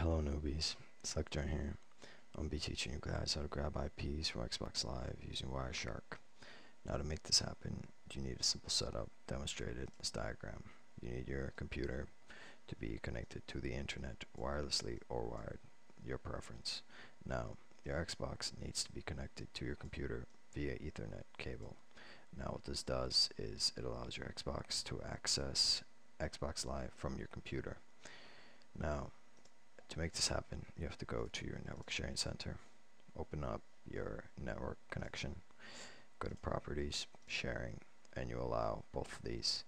Hello newbies, Selector here. I'm going to be teaching you guys how to grab IPs from Xbox Live using Wireshark. Now to make this happen, you need a simple setup demonstrated in this diagram. You need your computer to be connected to the internet wirelessly or wired, your preference. Now, your Xbox needs to be connected to your computer via Ethernet cable. Now what this does is it allows your Xbox to access Xbox Live from your computer. Now, to make this happen, you have to go to your network sharing center, open up your network connection, go to properties, sharing, and you allow both of these.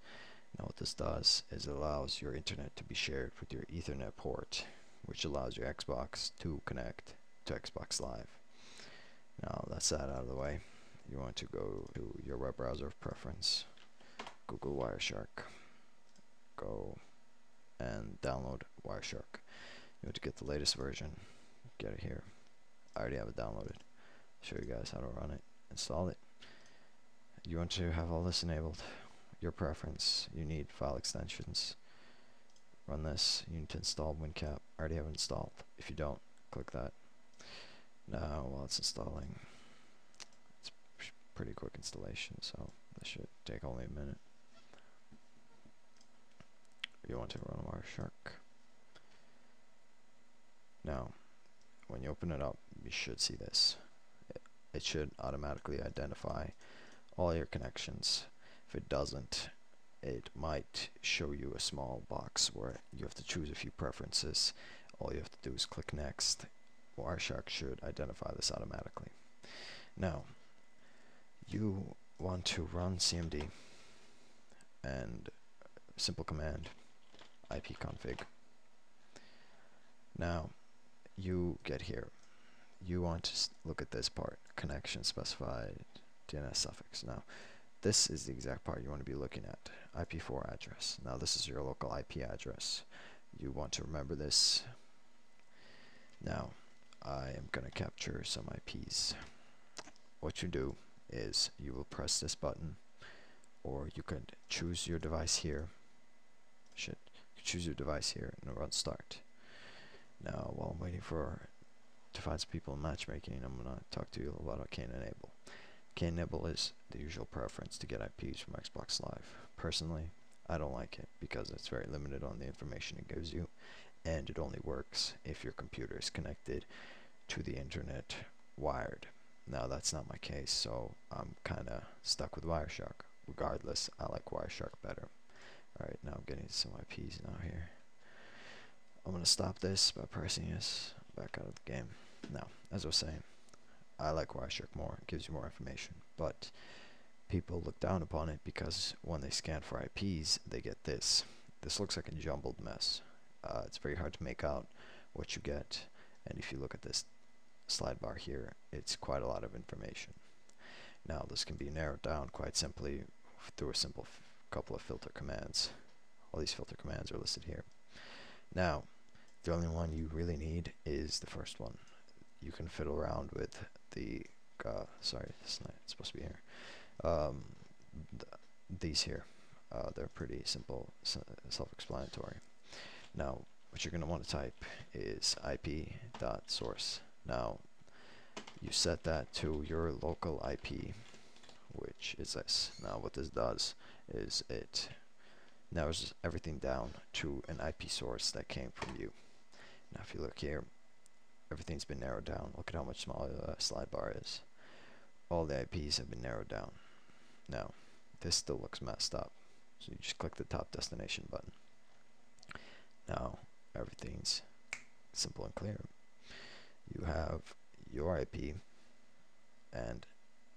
Now what this does is it allows your internet to be shared with your ethernet port, which allows your Xbox to connect to Xbox Live. Now that's that out of the way. You want to go to your web browser of preference, Google Wireshark, go and download Wireshark. You want to get the latest version, get it here. I already have it downloaded. Show you guys how to run it, install it. You want to have all this enabled. Your preference, you need file extensions. Run this, you need to install WinPcap. I already have it installed. If you don't, click that. Now, while it's installing, it's pretty quick installation, so this should take only a minute. You want to run Wireshark. Now, when you open it up, you should see this. It, it should automatically identify all your connections. If it doesn't, it might show you a small box where you have to choose a few preferences. All you have to do is click next. Wireshark should identify this automatically. Now, you want to run CMD and simple command ipconfig. Now, you get here, you want to look at this part, connection specified DNS suffix. Now, this is the exact part you want to be looking at, IP4 address. Now, this is your local IP address. You want to remember this. Now, I am going to capture some IPs. What you do is you will press this button, or you could choose your device here. Shit, choose your device here and run start. Now, while I'm waiting for to find some people in matchmaking, I'm going to talk to you about Cain and Abel. Cane Enable is the usual preference to get IPs from Xbox Live. Personally, I don't like it because it's very limited on the information it gives you, and it only works if your computer is connected to the internet wired. Now, that's not my case, so I'm kind of stuck with Wireshark. Regardless, I like Wireshark better. Alright, now I'm getting some IPs now here. I'm going to stop this by pressing this back out of the game. Now, as I was saying, I like Wireshark more. It gives you more information. But people look down upon it because when they scan for IPs, they get this. This looks like a jumbled mess. Uh, it's very hard to make out what you get. And if you look at this slide bar here, it's quite a lot of information. Now, this can be narrowed down quite simply through a simple couple of filter commands. All these filter commands are listed here. Now, the only one you really need is the first one. You can fiddle around with the, uh, sorry, it's not it's supposed to be here. Um, th these here, uh, they're pretty simple, self-explanatory. Now, what you're going to want to type is ip.source. Now, you set that to your local IP, which is this. Now, what this does is it narrows everything down to an IP source that came from you. Now if you look here, everything's been narrowed down. Look at how much smaller the slide bar is. All the IPs have been narrowed down. Now, this still looks messed up. So you just click the top destination button. Now, everything's simple and clear. You have your IP and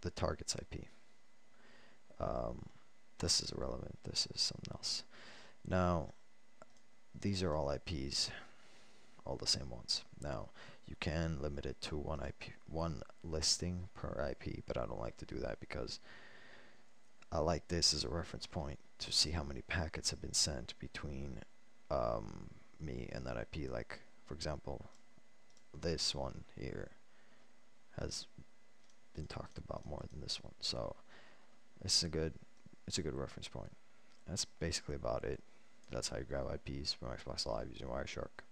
the target's IP. Um, this is irrelevant. This is something else. Now, these are all IPs, all the same ones. Now, you can limit it to one IP, one listing per IP, but I don't like to do that because I like this as a reference point to see how many packets have been sent between um, me and that IP. Like, for example, this one here has been talked about more than this one. So, this is a good it's a good reference point. That's basically about it. That's how you grab IPs from Xbox Live using Wireshark.